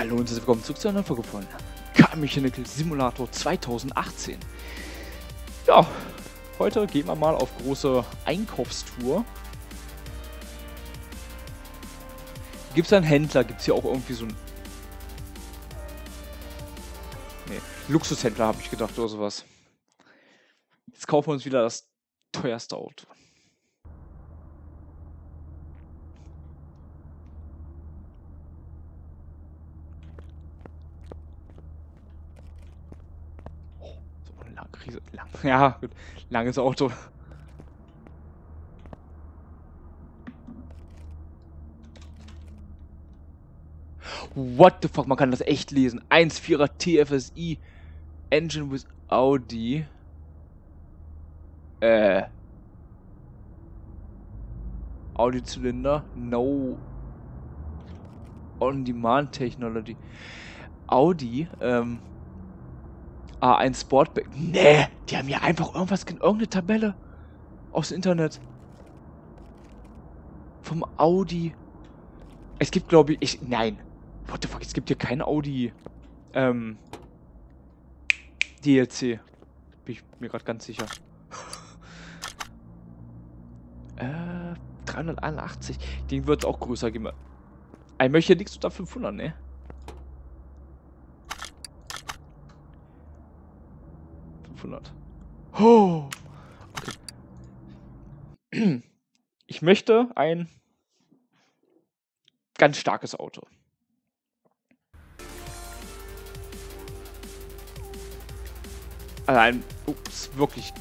Hallo und herzlich willkommen zurück zu einer Folge von Car Mechanical Simulator 2018. Ja, heute gehen wir mal auf große Einkaufstour. Gibt es einen Händler? Gibt es hier auch irgendwie so ein... Nee, Luxushändler habe ich gedacht oder sowas. Jetzt kaufen wir uns wieder das teuerste Auto. Krise. Lang. Ja, gut. Langes Auto. What the fuck, man kann das echt lesen. 1.4er TFSI Engine with Audi. Äh. Audi-Zylinder. No. On-Demand-Technology. Audi, ähm. A1 Sportback. Nee, die haben hier einfach irgendwas, irgendeine Tabelle aus Internet. Vom Audi. Es gibt, glaube ich, ich, nein. What the fuck, es gibt hier kein Audi, ähm, DLC. Bin ich mir gerade ganz sicher. äh, 381. Den wird auch größer geben. Ich möchte nichts unter 500, ne? Oh. Okay. Ich möchte ein ganz starkes Auto. Also ein, ups, wirklich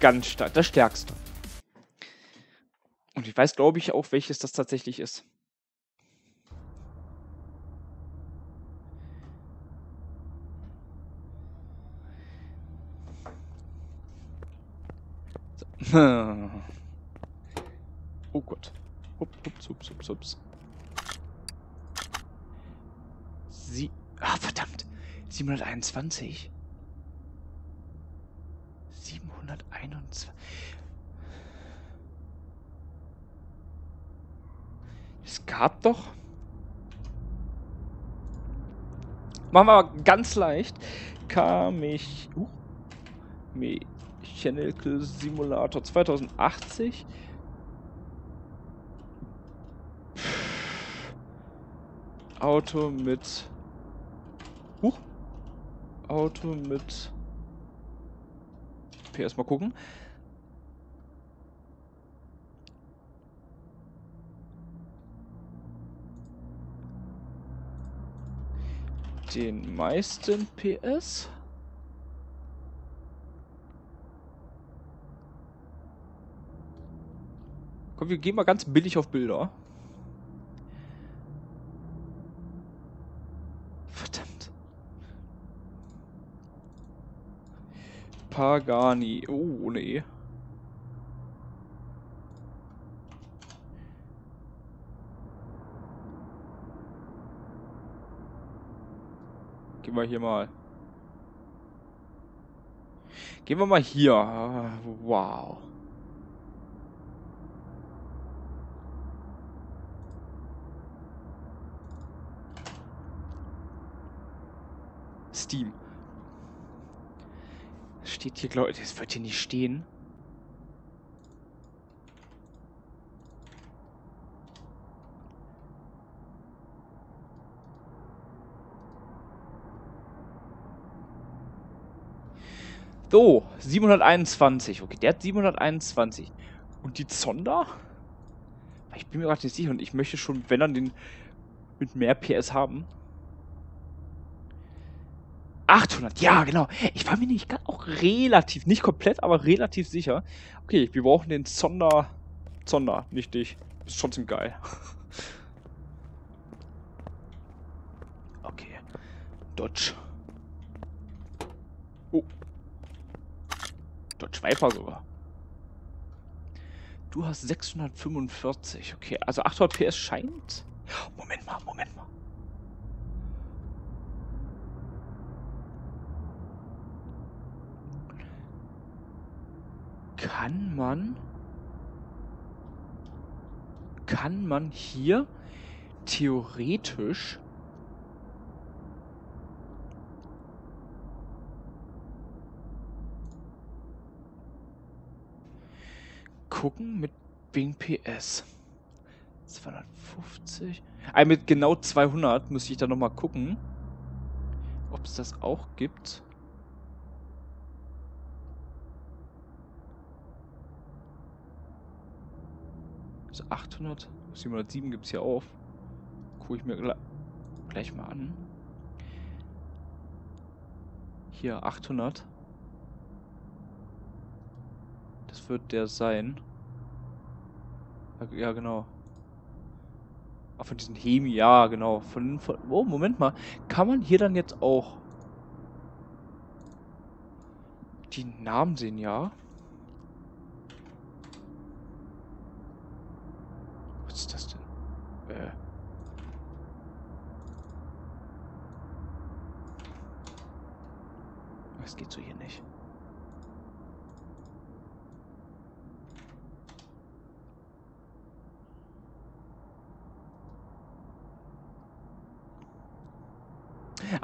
ganz stark, das stärkste. Und ich weiß, glaube ich, auch, welches das tatsächlich ist. oh Gott. Ups, ups, ups, ups. Sie. Ah, verdammt. 721. 721. Es gab doch. Machen wir mal ganz leicht. Kam ich. Uh, Mechanical Simulator 2080. Auto mit. Huch. Auto mit. PS mal gucken. Den meisten PS. Komm, wir gehen mal ganz billig auf Bilder. Verdammt. Pagani. Oh, nee. Gehen wir hier mal. Gehen wir mal hier. Wow. Steam. steht hier, glaube ich, das wird hier nicht stehen. So, 721. Okay, der hat 721. Und die Zonda? Ich bin mir gerade nicht sicher und ich möchte schon, wenn dann den mit mehr PS haben. 800, ja, genau. Ich war mir nicht auch relativ, nicht komplett, aber relativ sicher. Okay, wir brauchen den Zonder. Zonder, nicht dich. Ist trotzdem geil. Okay. Dodge. Oh. Dodge Viper sogar. Du hast 645. Okay, also 800 PS scheint. Moment mal, Moment mal. kann man, kann man hier theoretisch gucken mit Bing PS. 250. Ah, mit genau 200 müsste ich da nochmal gucken, ob es das auch gibt. Also 800, 707 gibt es hier auf. Gucke ich mir gl gleich mal an. Hier 800. Das wird der sein. Ja, genau. Ah, von diesen Hemi, ja, genau. Von, von, oh, Moment mal. Kann man hier dann jetzt auch die Namen sehen, ja? Was ist das denn? Äh. Das geht so hier nicht.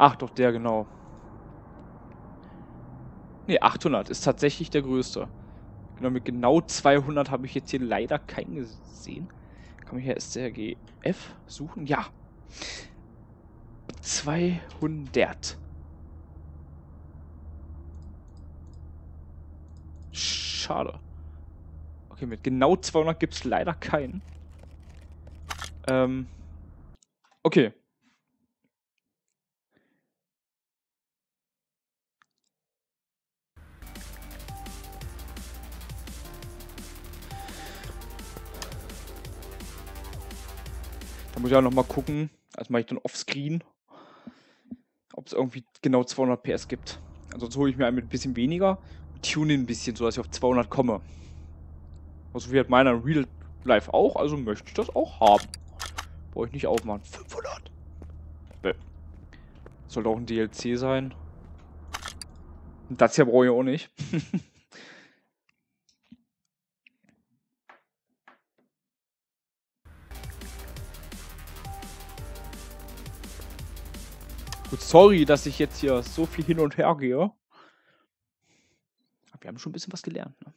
Ach, doch der, genau. Ne, 800 ist tatsächlich der größte. Genau, mit genau 200 habe ich jetzt hier leider keinen gesehen. Kann man hier SRGF suchen? Ja. 200. Schade. Okay, mit genau 200 gibt es leider keinen. Ähm. Okay. Da muss ich auch noch mal gucken. Also mache ich dann offscreen, ob es irgendwie genau 200 PS gibt. Ansonsten hole ich mir einen mit ein bisschen weniger und tune ihn ein bisschen, so dass ich auf 200 komme. Also wie hat meiner Real Life auch, also möchte ich das auch haben. Brauche ich nicht aufmachen. 500! Bäh. Sollte auch ein DLC sein. Und das hier brauche ich auch nicht. Gut, sorry, dass ich jetzt hier so viel hin und her gehe. Aber wir haben schon ein bisschen was gelernt. Ne?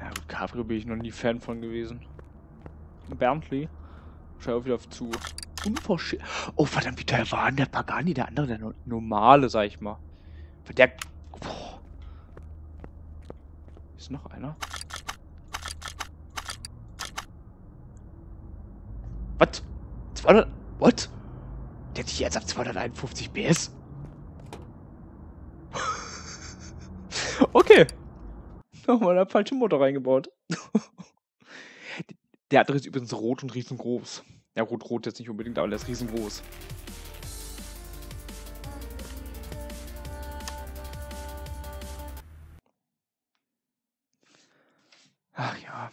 Ja gut, Cabrio bin ich noch nie Fan von gewesen. Bentley. Schau auch wieder zu unverschämt. Oh, verdammt, wie teuer war denn der Pagani, der andere, der normale, sag ich mal. Der ist noch einer? Was? 200? What? Der hat jetzt auf 251 PS? okay. Nochmal eine falsche Motor reingebaut. der andere ist übrigens rot und riesengroß. Ja, rot-rot jetzt nicht unbedingt, aber der ist riesengroß. Ach ja.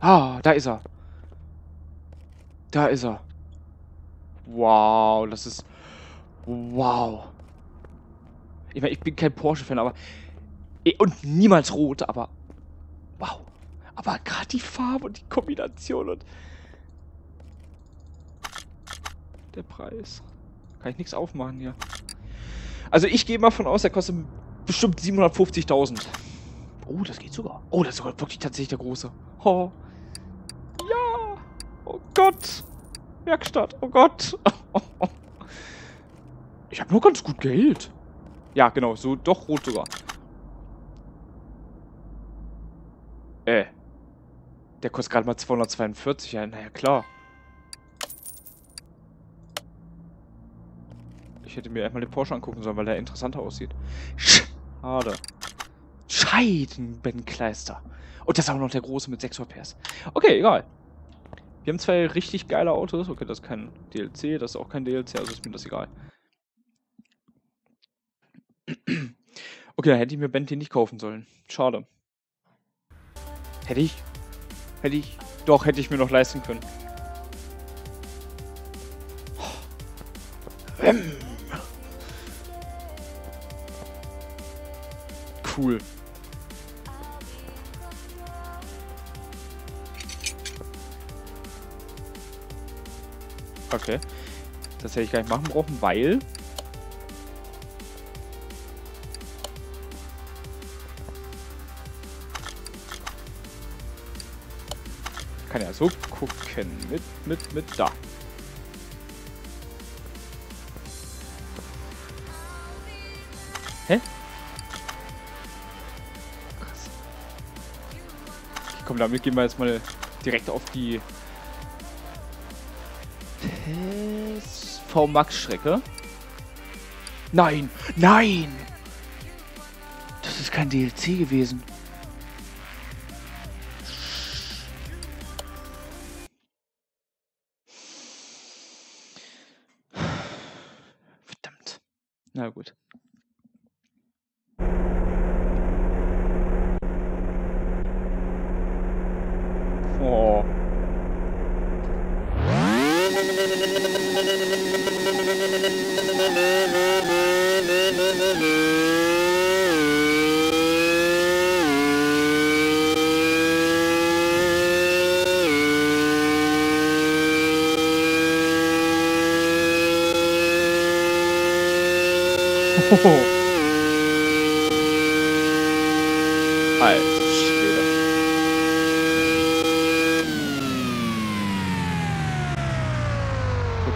Ah, da ist er. Da ist er. Wow, das ist... Wow. Ich meine, ich bin kein Porsche-Fan, aber... Und niemals rot, aber... Wow. Aber gerade die Farbe und die Kombination und... Der Preis. Kann ich nichts aufmachen hier. Also ich gehe mal von aus, der kostet bestimmt 750.000. Oh, das geht sogar. Oh, das ist sogar wirklich tatsächlich der große. Oh. Ja. Oh Gott. Werkstatt. Oh Gott. Ich habe nur ganz gut Geld. Ja, genau. So, doch rot sogar. Äh. Der kostet gerade mal 242. Ja, naja, klar. Ich hätte mir erstmal den Porsche angucken sollen, weil der interessanter aussieht. Schade. Scheidenbändenkleister. Und das ist auch noch der große mit 600 PS. Okay, egal. Wir haben zwei richtig geile Autos. Okay, das ist kein DLC, das ist auch kein DLC, also ist mir das egal. Okay, dann hätte ich mir Bentley nicht kaufen sollen. Schade. Hätte ich? Hätte ich? Doch, hätte ich mir noch leisten können. Cool. Okay. Das hätte ich gar nicht machen brauchen, weil... Kann ja so gucken. Mit, mit, mit da. Hä? Komm, damit gehen wir jetzt mal direkt auf die V-Max-Strecke. Nein! Nein! Das ist kein DLC gewesen.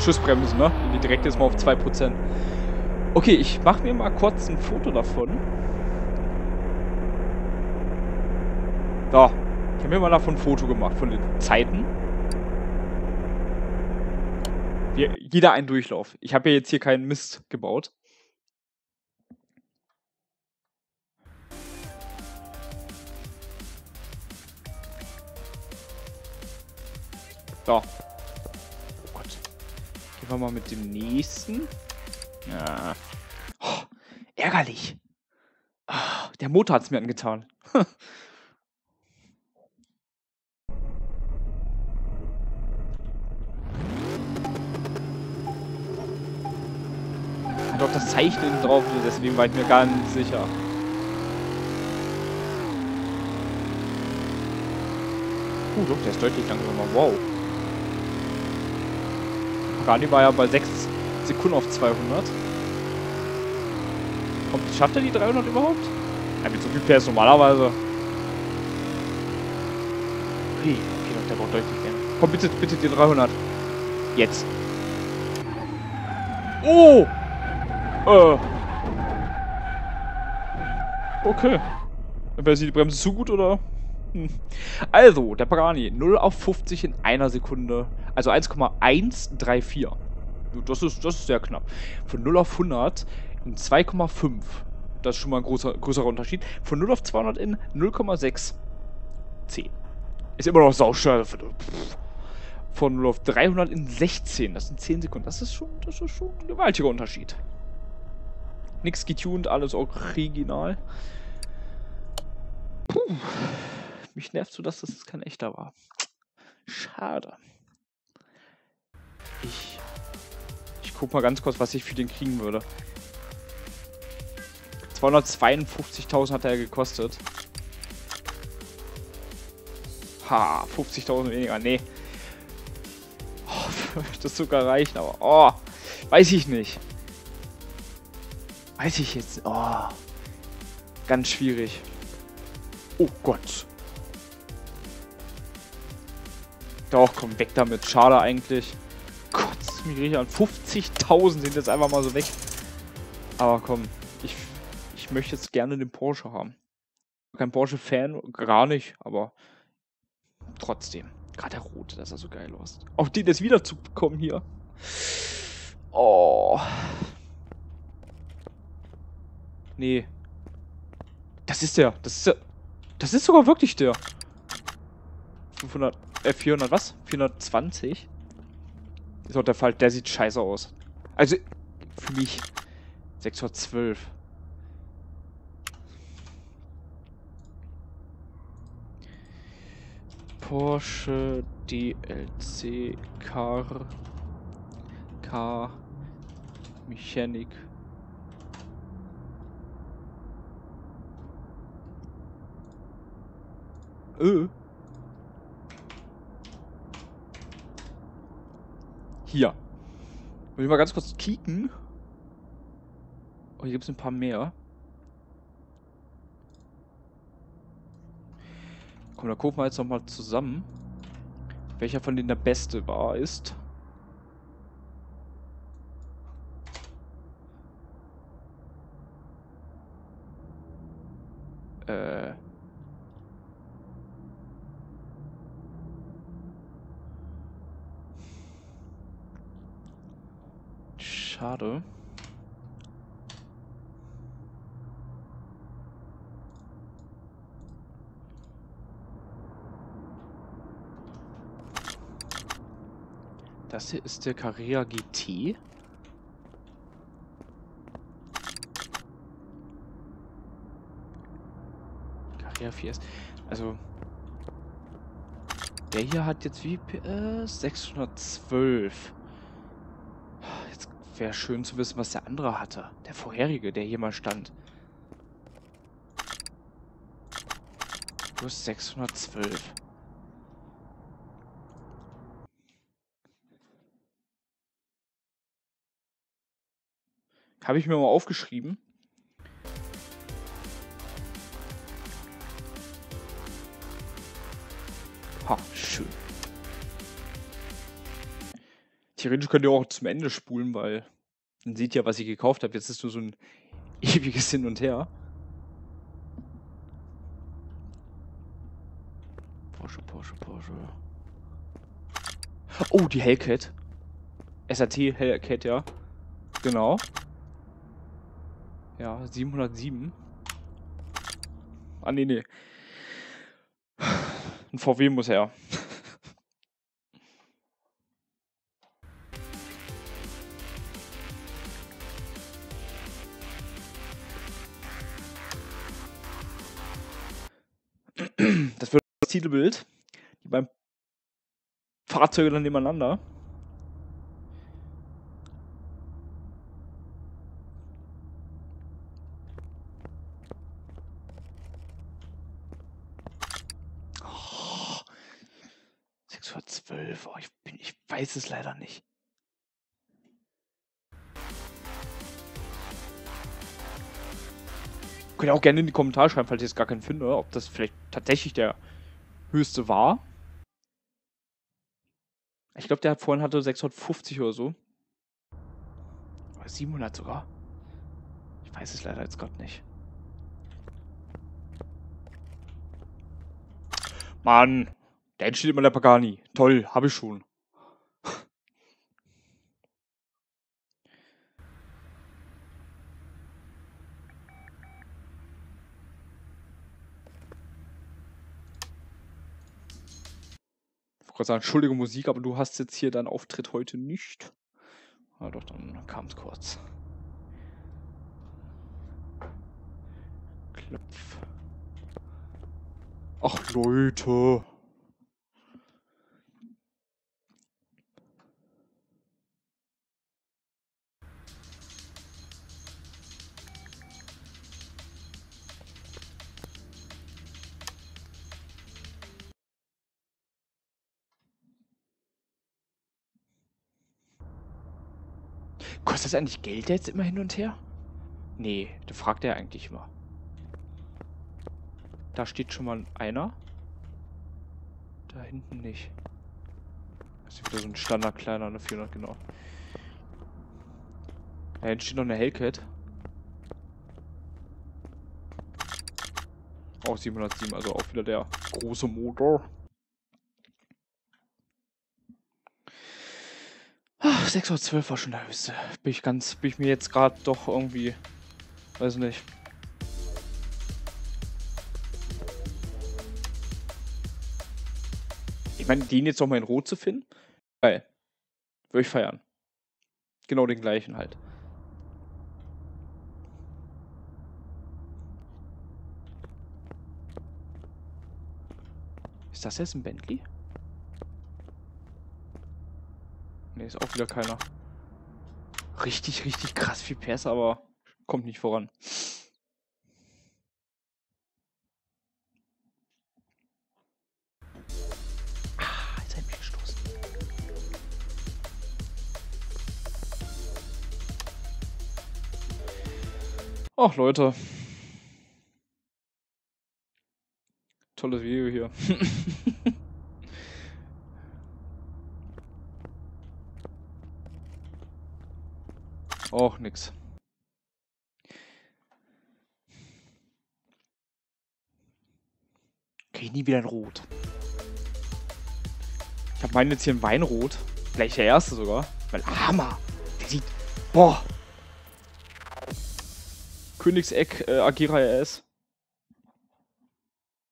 Schussbremsen, ne? Die direkt jetzt mal auf 2%. Okay, ich mache mir mal kurz ein Foto davon. Da. Ich habe mir mal davon ein Foto gemacht, von den Zeiten. Wir, jeder ein Durchlauf. Ich habe ja jetzt hier keinen Mist gebaut. So. Wir mal mit dem nächsten. Ja. Oh, ärgerlich. Oh, der Motor hat es mir angetan. Hat auch das Zeichen drauf, deswegen war ich mir nicht sicher. Uh, doch, der ist deutlich langsamer. Wow. Pagani war ja bei 6 Sekunden auf 200. Kommt, schafft er die 300 überhaupt? Ja, mit so viel PS normalerweise. Okay, okay, der braucht deutlich mehr. Komm, bitte, bitte die 300. Jetzt. Oh! Äh. Okay. Wäre sie die Bremse zu gut oder? Also, der Pagani, 0 auf 50 in einer Sekunde. Also 1,134. Das ist, das ist sehr knapp. Von 0 auf 100 in 2,5. Das ist schon mal ein großer, größerer Unterschied. Von 0 auf 200 in 0,6. 10. Ist immer noch sauschwer. Von 0 auf 300 in 16. Das sind 10 Sekunden. Das ist schon, das ist schon ein gewaltiger Unterschied. Nix getuned, alles original. Puh. Mich nervt so, dass das kein echter war. Schade. Ich. Ich guck mal ganz kurz, was ich für den kriegen würde. 252.000 hat er gekostet. Ha, 50.000 weniger. Nee. Oh, das sogar reichen, aber. Oh, weiß ich nicht. Weiß ich jetzt. Oh. Ganz schwierig. Oh Gott. Doch, komm weg damit. Schade eigentlich. Gott, mich richtig an. 50.000 sind jetzt einfach mal so weg. Aber komm, ich, ich möchte jetzt gerne den Porsche haben. Kein Porsche-Fan, gar nicht, aber trotzdem. Gerade der rote, das sah so geil aus. Auf den jetzt wieder zu bekommen hier. Oh. Nee. Das ist der. Das ist der. Das ist sogar wirklich der. 500. Äh, 400 was? 420? Ist auch der Fall. Der sieht scheiße aus. Also, für mich 612. Porsche DLC Car Car Mechanic Äh. Hier. Will ich mal ganz kurz kicken. Oh, hier gibt es ein paar mehr. Komm, da gucken wir jetzt nochmal zusammen, welcher von denen der beste war, ist. Äh. Schade. Das hier ist der Carrera GT. Carrera 4S. Also, der hier hat jetzt wie PS 612. Jetzt wäre schön zu wissen, was der andere hatte. Der vorherige, der hier mal stand. Du hast 612. Habe ich mir mal aufgeschrieben. Ha, schön. Theoretisch könnt ihr auch zum Ende spulen, weil man sieht ja, was ich gekauft habe. Jetzt ist nur so ein ewiges Hin und Her. Porsche, Porsche, Porsche. Oh, die Hellcat. SAT Hellcat, ja. Genau. Ja, 707. Ah, nee, nee. Ein VW muss her. Das wird das Titelbild. Die beiden Fahrzeuge dann nebeneinander. 12. Oh, ich, bin, ich weiß es leider nicht. Könnt ihr auch gerne in die Kommentare schreiben, falls ich jetzt gar keinen finde, ob das vielleicht tatsächlich der höchste war. Ich glaube, der hat vorhin hatte 650 oder so. Oder 700 sogar. Ich weiß es leider jetzt gerade nicht. Mann, da entsteht immer der Pagani. Toll, habe ich schon. Sagen, entschuldige Musik, aber du hast jetzt hier deinen Auftritt heute nicht. Ah doch, dann kam es kurz. Klopf. Ach Leute. Kostet das eigentlich Geld jetzt immer hin und her? Nee, da fragt er eigentlich immer. Da steht schon mal einer. Da hinten nicht. Das ist wieder so ein Standard kleiner, eine 400, genau. Da hinten steht noch eine Hellcat. Auch 707, also auch wieder der große Motor. 612 war schon der höchste. Bin ich ganz, bin ich mir jetzt gerade doch irgendwie, weiß nicht. Ich meine, den jetzt nochmal in Rot zu finden, geil. Würde ich feiern. Genau den gleichen halt. Ist das jetzt ein Bentley? Ne, ist auch wieder keiner. Richtig, richtig krass viel PS, aber kommt nicht voran. Ah, Ach Leute. Tolles Video hier. Och, nix. Okay, nie wieder in Rot. Ich habe meinen jetzt hier in Weinrot. Gleich der erste sogar. Weil Hammer. Der sieht. Boah. Königseck äh, Agira RS.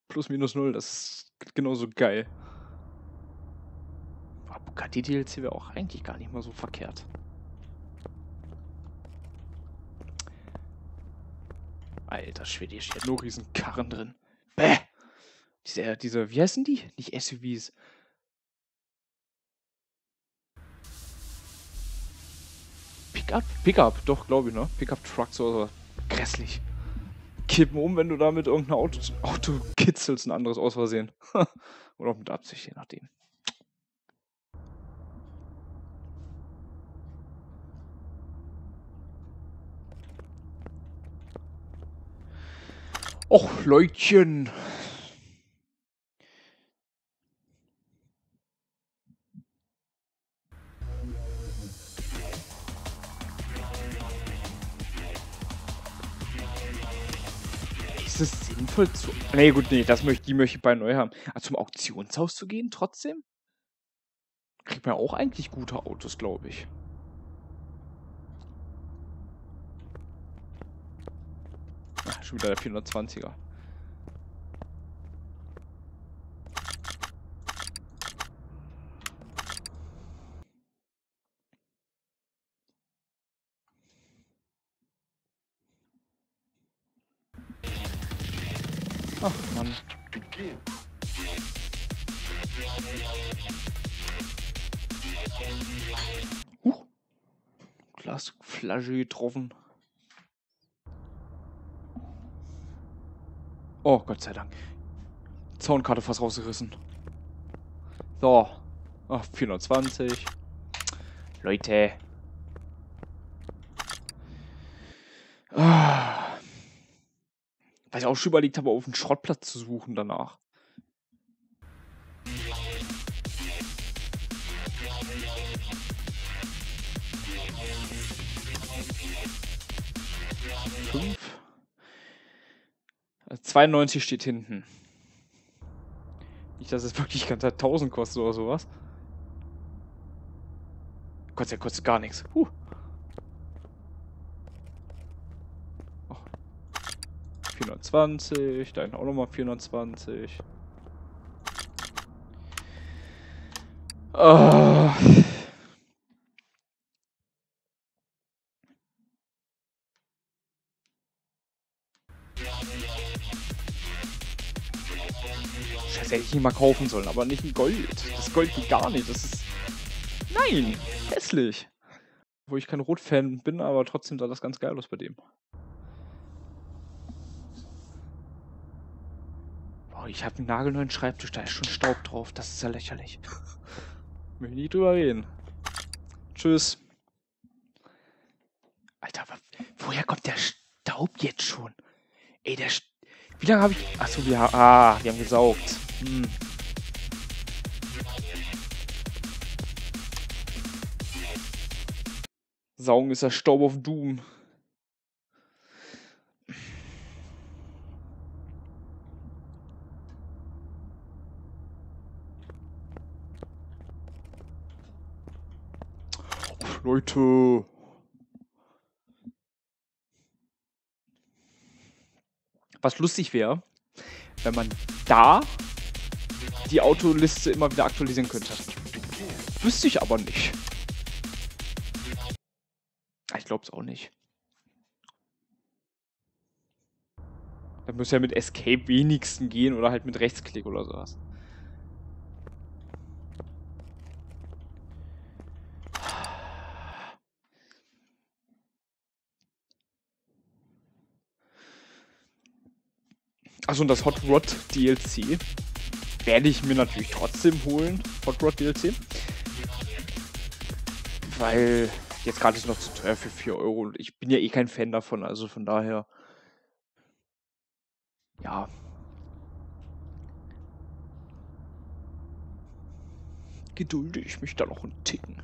Plus minus null, das ist genauso geil. Bugatti DLC wäre auch eigentlich gar nicht mal so verkehrt. Alter Schwede, hier steht nur riesen Karren drin. Bäh! Diese, diese, wie heißen die? Nicht SUVs. Pickup? Pickup, doch, glaube ich, ne? Pickup Trucks oder so. Grässlich. Kippen um, wenn du damit irgendein Auto, Auto kitzelst, ein anderes aus Versehen. oder auch mit Absicht, je nachdem. Och, Leutchen. Ist es sinnvoll zu... Nee, gut, nee, das möchte, die möchte ich bei neu haben. Aber zum Auktionshaus zu gehen trotzdem? Kriegt man auch eigentlich gute Autos, glaube ich. Schon wieder der 420er. Ach Mann. Huch. Glasflasche getroffen. Oh, Gott sei Dank. Zaunkarte fast rausgerissen. So. Ach, 420. Leute. Ah. Weil ich auch schon überlegt habe, auf einen Schrottplatz zu suchen danach. 92 steht hinten. Nicht, dass es wirklich ganz 1000 kostet oder sowas. Kostet ja kostet gar nichts. Huh. Oh. 420, da auch nochmal 420. Oh. Hätte mal kaufen sollen, aber nicht in Gold. Das Gold geht gar nicht. Das ist. Nein! Hässlich! Wo ich kein Rot-Fan bin, aber trotzdem sah das ganz geil aus bei dem. Boah, ich habe einen nagelneuen Schreibtisch, da ist schon Staub drauf. Das ist ja lächerlich. Möchte nie drüber reden. Tschüss. Alter, woher kommt der Staub jetzt schon? Ey, der. St Wie lange habe ich. Achso, wir, ah, wir haben gesaugt. Hm. Saugen ist der Staub auf Doom. Leute. Was lustig wäre, wenn man da die Autoliste immer wieder aktualisieren könnte. Wüsste ich aber nicht. Ich glaube es auch nicht. Da muss ja mit Escape wenigsten gehen oder halt mit Rechtsklick oder sowas. Achso, und das Hot Rod DLC werde ich mir natürlich trotzdem holen. Hot Rod DLC. Weil jetzt gerade ist noch zu teuer für 4 Euro und ich bin ja eh kein Fan davon, also von daher Ja. Gedulde ich mich da noch einen Ticken.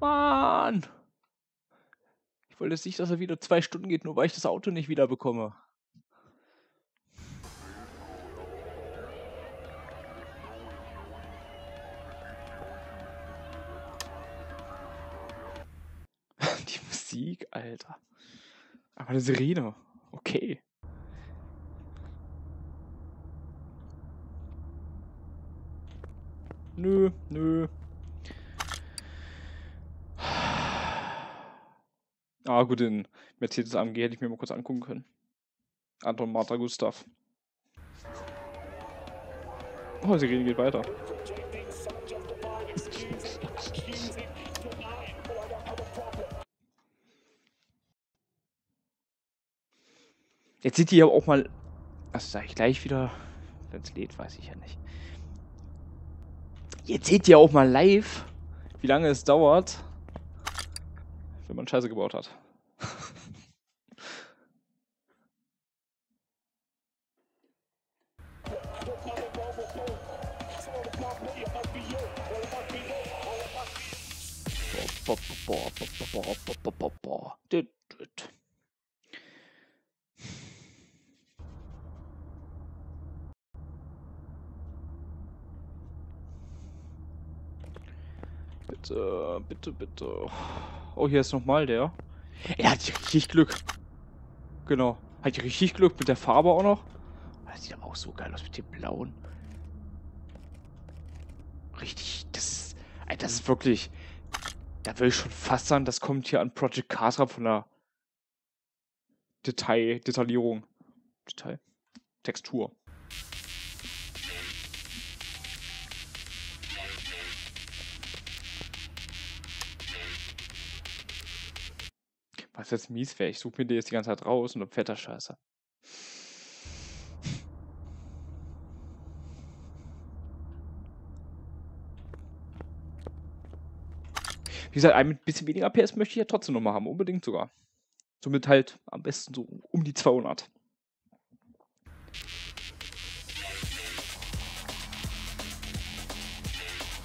Mann! Ich wollte jetzt nicht, dass er wieder zwei Stunden geht, nur weil ich das Auto nicht wieder bekomme. Musik, Alter. Aber eine Sirene. Okay. Nö, nö. Ah, gut, den Mercedes AMG hätte ich mir mal kurz angucken können. Anton Martha Gustav. Oh, Sirene geht weiter. Jetzt sieht die ja auch mal. Das sage ich gleich wieder. Wenn es lädt, weiß ich ja nicht. Jetzt seht ihr auch mal live, wie lange es dauert, wenn man Scheiße gebaut hat. Bitte, bitte, bitte. Oh, hier ist nochmal der. Er hat richtig Glück. Genau. Hat richtig Glück mit der Farbe auch noch. Das sieht aber auch so geil aus mit dem blauen. Richtig, das, das ist wirklich, da will ich schon fast sagen, das kommt hier an Project Cars von der Detail, Detaillierung. Detail. Textur. Was jetzt mies wäre, ich suche mir die jetzt die ganze Zeit raus und dann das scheiße. Wie gesagt, ein bisschen weniger PS möchte ich ja trotzdem nochmal haben, unbedingt sogar. Somit halt am besten so um die 200.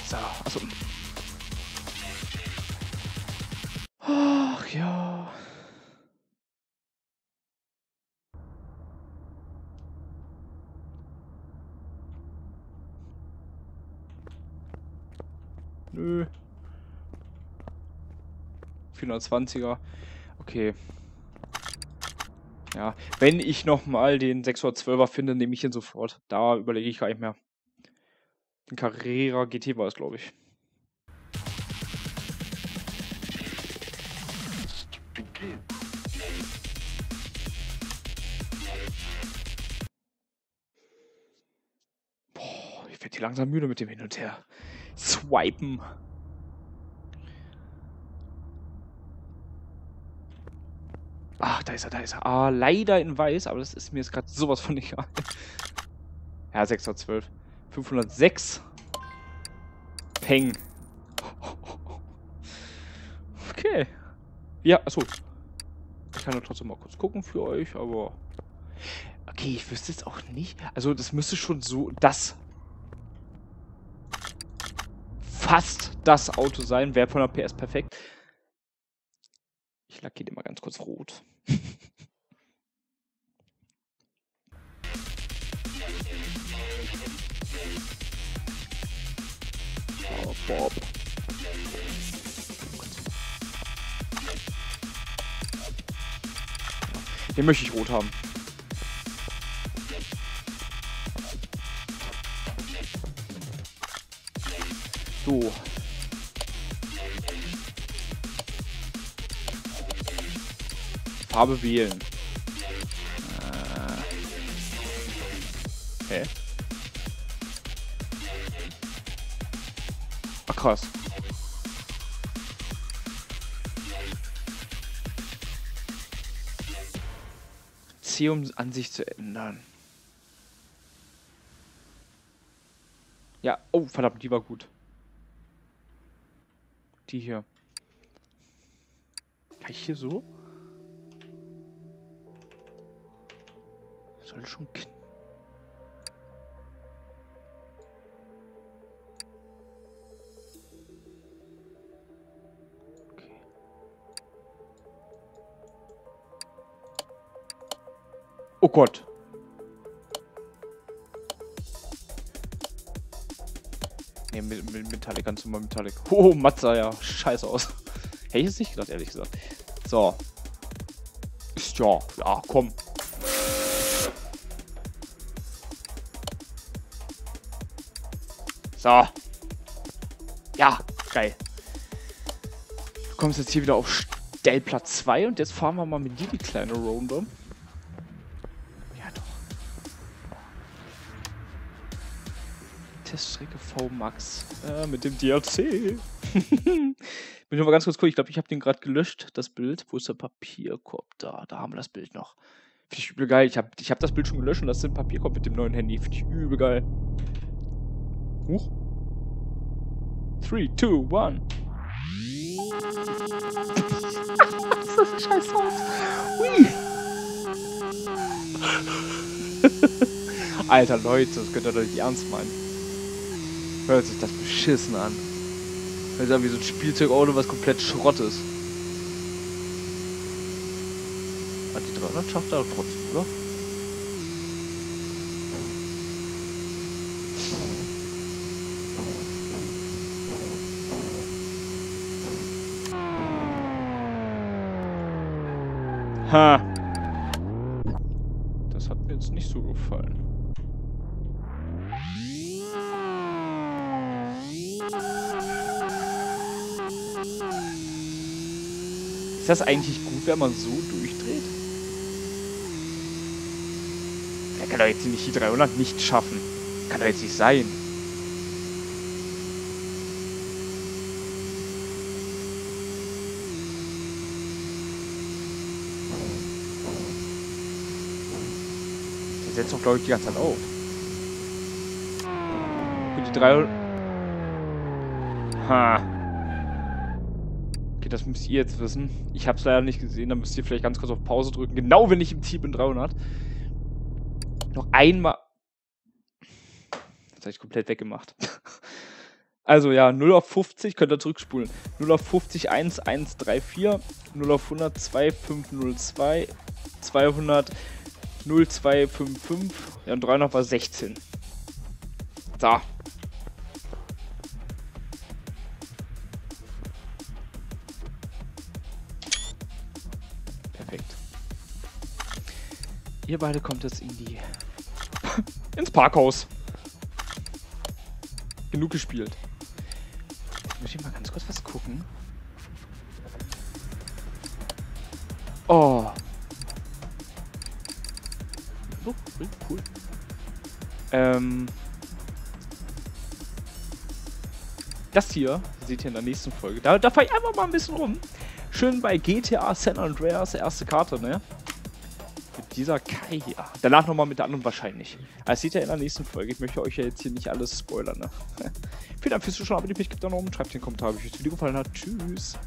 So, achso. Ach ja. Nö. 420er. Okay. Ja, wenn ich nochmal den 612er finde, nehme ich ihn sofort. Da überlege ich gar nicht mehr. Den Carrera GT war es, glaube ich. Boah, ich werde hier langsam müde mit dem Hin und Her. Swipen. Ach, da ist er, da ist er. Ah, leider in weiß, aber das ist mir jetzt gerade sowas von egal. Ja, 612. 506. Peng. Okay. Ja, achso. Ich kann ja trotzdem mal kurz gucken für euch, aber... Okay, ich wüsste jetzt auch nicht. Also, das müsste schon so das... Fast das Auto sein. Wäre von der PS perfekt. Ich lackiere den mal ganz kurz rot. oh, Bob. Den möchte ich rot haben. So. Farbe wählen. Äh. Hä? Ach krass. C um Ansicht zu ändern. Ja, oh verdammt, die war gut. Die hier. Kann ich hier so? Soll schon kn Okay. Oh Gott. Ne, mit, mit Metallic, ganz normal Metallic. Oh, Matza, ja. Scheiße aus. Hätte ich es nicht gedacht, ehrlich gesagt. So. Ist ja, ja, komm. So. Ja, geil. Du kommst jetzt hier wieder auf Stellplatz 2 und jetzt fahren wir mal mit dir die kleine Runde. Ja, doch. Teststrecke V-Max äh, mit dem DLC. Bin ich mal ganz kurz gucken. Ich glaube, ich habe den gerade gelöscht, das Bild. Wo ist der Papierkorb? Da, da haben wir das Bild noch. Finde ich übel geil. Ich habe ich hab das Bild schon gelöscht und das ist ein Papierkorb mit dem neuen Handy. Finde ich übel geil. Huch. 3, 2, 1. das ist scheiß Sound. Hui. Alter Leute, das könnt ihr doch nicht ernst meinen. Hört sich das beschissen an. Hört sich an wie so ein Spielzeugauto, was komplett Schrott ist. Hat die 300 schafft er trotzdem, oder? Ha. Das hat mir jetzt nicht so gefallen. Ist das eigentlich gut, wenn man so durchdreht? Er kann doch jetzt nicht die 300 nicht schaffen. Kann doch jetzt nicht sein. Der setzt doch, glaube ich, die ganze Zeit auf. Gut, die 300... Ha. Okay, das müsst ihr jetzt wissen. Ich habe es leider nicht gesehen, da müsst ihr vielleicht ganz kurz auf Pause drücken. Genau, wenn ich im Team bin 300. Noch einmal... Das habe ich komplett weggemacht. Also ja, 0 auf 50 könnt ihr zurückspulen. 0 auf 50 1 1 3 4, 0 auf 100 2 5 0 2, 200 0 2 5 5, ja und 300 war 16. So. Perfekt. Ihr beide kommt jetzt in die ins Parkhaus. Genug gespielt. Muss ich mal ganz kurz was gucken? Oh. Oh, cool. Ähm. Das hier seht ihr in der nächsten Folge. Da, da fahre ich einfach mal ein bisschen rum. Schön bei GTA San Andreas, erste Karte, ne? Mit dieser Kai hier. Danach nochmal mit der anderen wahrscheinlich. Das seht ihr in der nächsten Folge. Ich möchte euch ja jetzt hier nicht alles spoilern, ne? Vielen Dank fürs Zuschauen. Abonniert mich, gebt da noch einen Schreibt in den Kommentar, wie euch das Video gefallen hat. Tschüss.